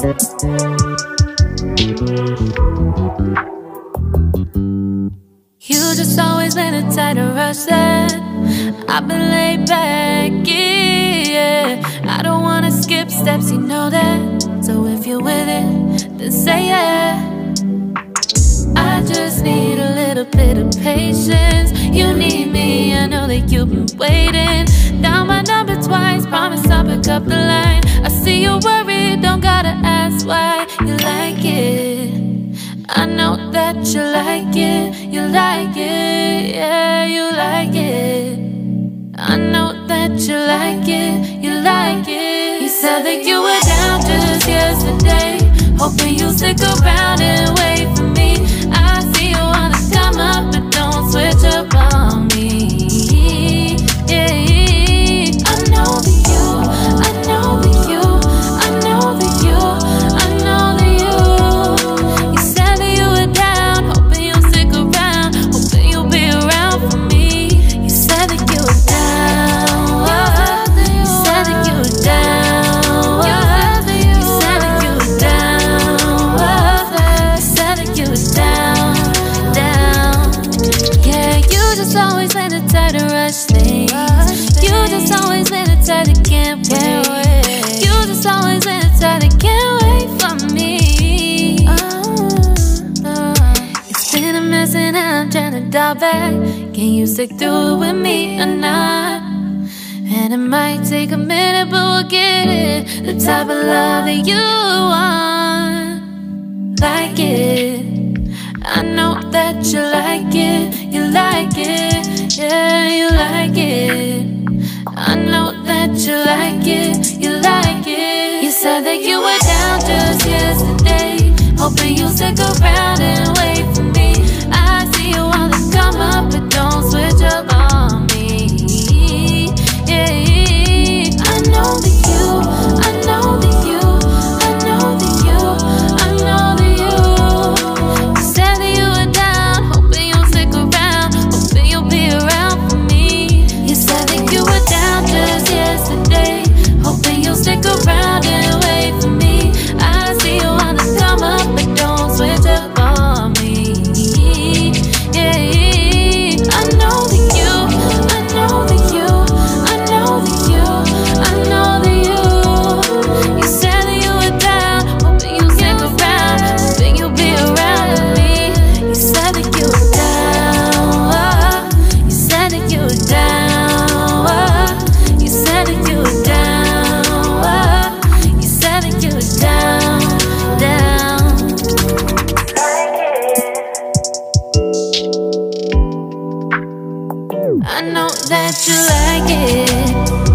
You just always been a tighter rush I've been laid back, yeah. I don't wanna skip steps, you know that. So if you're with it, then say yeah. I just need a little bit of patience. You need me, I know that you've been waiting. Down my number twice, promise I'll pick up the line. I see you worried why you like it. I know that you like it, you like it, yeah, you like it. I know that you like it, you like it. You said that you were down just yesterday, hoping you'll stick around and wait type to rush things. You just always been the type that can't wait. You just always been the type that can't wait for me. Uh, uh. It's been a mess and I'm trying to dial back. Can you stick through it with me or not? And it might take a minute, but we'll get it. The type of love that you want, like it. I know that you like it, you like it, yeah, you like it. I know that you like it. I know that you like it.